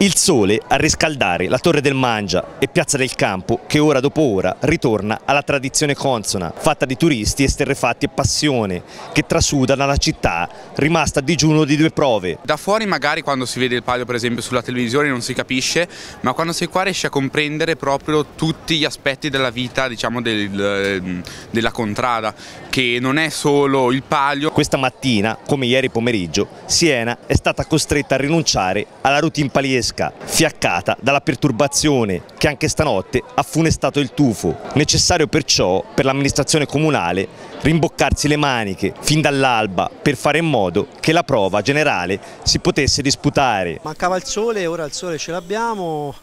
Il sole a riscaldare la Torre del Mangia e Piazza del Campo che ora dopo ora ritorna alla tradizione consona, fatta di turisti, esterrefatti e passione, che trasudano la città rimasta a digiuno di due prove. Da fuori magari quando si vede il palio per esempio sulla televisione non si capisce, ma quando sei qua riesci a comprendere proprio tutti gli aspetti della vita diciamo del, della contrada, che non è solo il palio. Questa mattina, come ieri pomeriggio, Siena è stata costretta a rinunciare alla routine paliesca fresca, fiaccata dalla perturbazione che anche stanotte ha funestato il tufo. Necessario perciò per l'amministrazione comunale rimboccarsi le maniche fin dall'alba per fare in modo che la prova generale si potesse disputare. Mancava il sole, ora il sole ce l'abbiamo.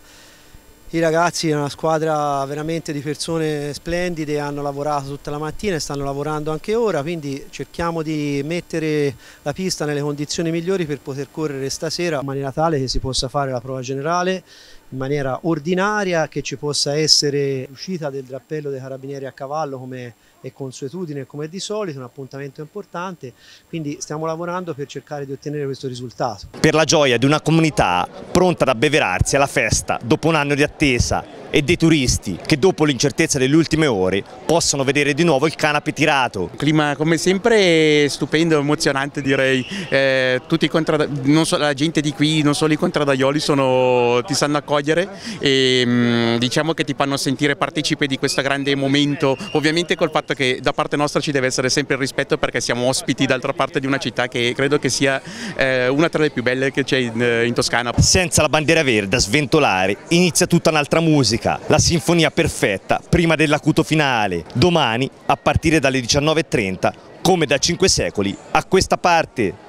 I ragazzi è una squadra veramente di persone splendide, hanno lavorato tutta la mattina e stanno lavorando anche ora, quindi cerchiamo di mettere la pista nelle condizioni migliori per poter correre stasera in maniera tale che si possa fare la prova generale in maniera ordinaria, che ci possa essere l'uscita del drappello dei carabinieri a cavallo come è consuetudine come di solito, un appuntamento importante, quindi stiamo lavorando per cercare di ottenere questo risultato. Per la gioia di una comunità pronta ad abbeverarsi alla festa dopo un anno di attesa e dei turisti che dopo l'incertezza delle ultime ore possono vedere di nuovo il canapé tirato. Clima come sempre stupendo, emozionante direi, eh, tutti so, la gente di qui, non solo i contradaioli sono, ti sanno accogliere e mm, diciamo che ti fanno sentire partecipe di questo grande momento, ovviamente col fatto che da parte nostra ci deve essere sempre il rispetto perché siamo ospiti d'altra parte di una città che credo che sia eh, una tra le più belle che c'è in, in Toscana. Senza la bandiera verde a sventolare inizia tutta un'altra musica musica, la sinfonia perfetta prima dell'acuto finale, domani a partire dalle 19.30 come da cinque secoli a questa parte.